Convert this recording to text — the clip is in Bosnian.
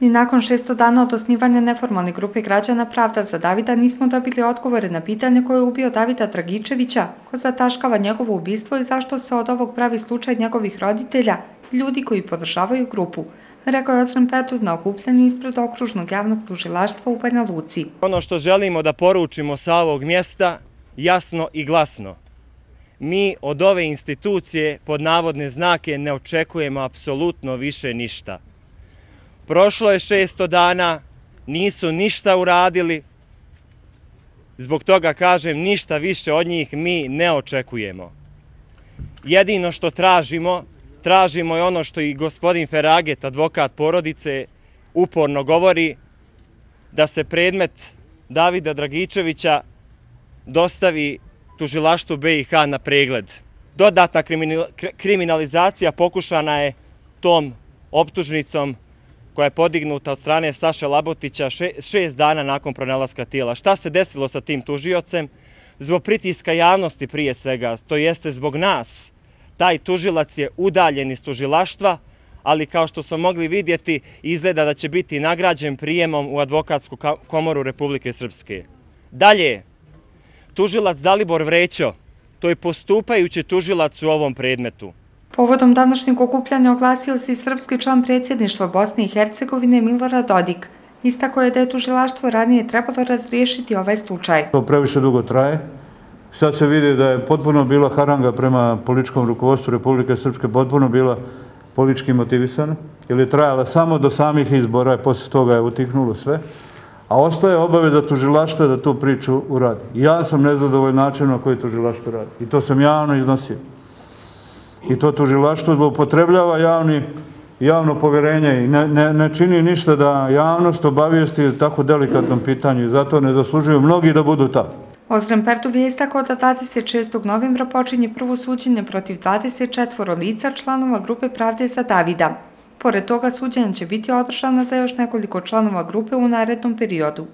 Ni nakon 600 dana od osnivanja neformalne grupe građana Pravda za Davida nismo dobili odgovore na pitanje koje je ubio Davida Dragičevića, ko zataškava njegovo ubistvo i zašto se od ovog pravi slučaj njegovih roditelja i ljudi koji podržavaju grupu, rekao je Osram Petut na okupljanju ispred okružnog javnog tužilaštva u Banja Luci. Ono što želimo da poručimo sa ovog mjesta, jasno i glasno. Mi od ove institucije pod navodne znake ne očekujemo apsolutno više ništa. Prošlo je 600 dana, nisu ništa uradili, zbog toga kažem ništa više od njih mi ne očekujemo. Jedino što tražimo, tražimo je ono što i gospodin Feraget, advokat porodice, uporno govori, da se predmet Davida Dragičevića dostavi tužilaštvu BiH na pregled. Dodatna kriminalizacija pokušana je tom optužnicom koja je podignuta od strane Saše Labotića šest dana nakon pronalaska tijela. Šta se desilo sa tim tužiocem? Zbog pritiska javnosti prije svega, to jeste zbog nas, taj tužilac je udaljen iz tužilaštva, ali kao što smo mogli vidjeti, izgleda da će biti nagrađen prijemom u advokatsku komoru Republike Srpske. Dalje, tužilac Dalibor Vrećo, to je postupajući tužilac u ovom predmetu. Povodom današnjeg okupljanja oglasio se i srpski član predsjedništva Bosne i Hercegovine Milorad Dodik. Istako je da je tužilaštvo ranije trebalo razriješiti ovaj slučaj. To previše dugo traje. Sad se vidi da je potpuno bila haranga prema političkom rukovodstvu Republike Srpske, potpuno bila politički motivisana, ili je trajala samo do samih izbora i poslije toga je utihnulo sve. A ostaje obaveza tužilaštva da tu priču uradi. Ja sam nezadovolj način na koji tužilaštvo radi. I to sam javno iznosio i to tužilaštvo zloupotrebljava javni, javno povjerenje i ne, ne, ne čini ništa da javnost obavijesti tako delikatnom pitanju i zato ne zaslužuju mnogi da budu tamo. Ozren Pertov je istakao da 26. novembra počinje prvo suđenje protiv 24 lica članova grupe Pravde za Davida. Pored toga suđenje će biti održana za još nekoliko članova grupe u narednom periodu.